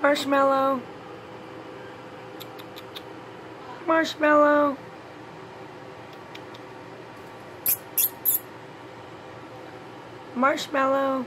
Marshmallow. Marshmallow. Marshmallow.